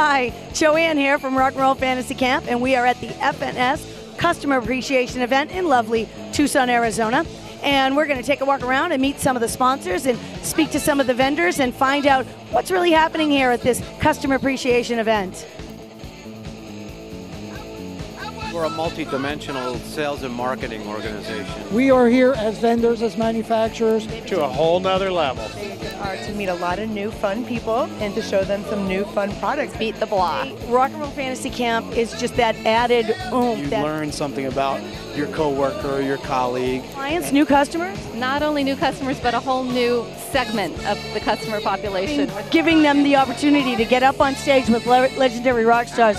Hi, Joanne here from Rock and Roll Fantasy Camp, and we are at the FNS Customer Appreciation Event in lovely Tucson, Arizona. And we're going to take a walk around and meet some of the sponsors and speak to some of the vendors and find out what's really happening here at this Customer Appreciation Event. We're a multi-dimensional sales and marketing organization. We are here as vendors, as manufacturers. to a whole nother level. are to meet a lot of new fun people and to show them some new fun products. beat the block. Rock and Roll Fantasy Camp is just that added oomph. You that learn something about your coworker or your colleague. clients, new customers, Not only new customers, but a whole new segment of the customer population. giving them the opportunity to get up on stage with legendary rock stars.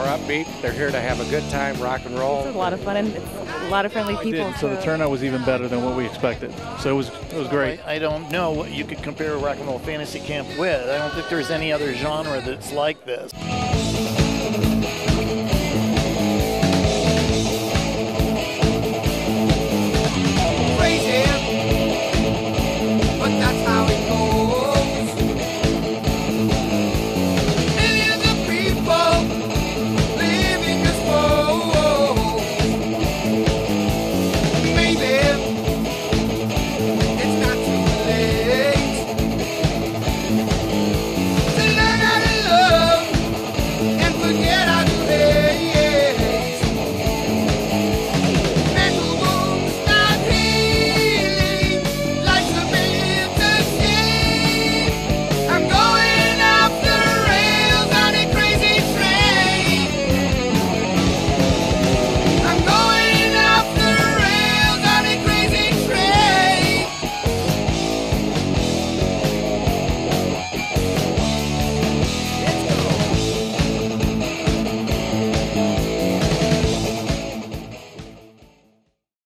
More upbeat. They're here to have a good time, rock and roll. It's a lot of fun and it's a lot of friendly people. So the turnout was even better than what we expected. So it was it was great. I, I don't know what you could compare rock and roll fantasy camp with. I don't think there's any other genre that's like this.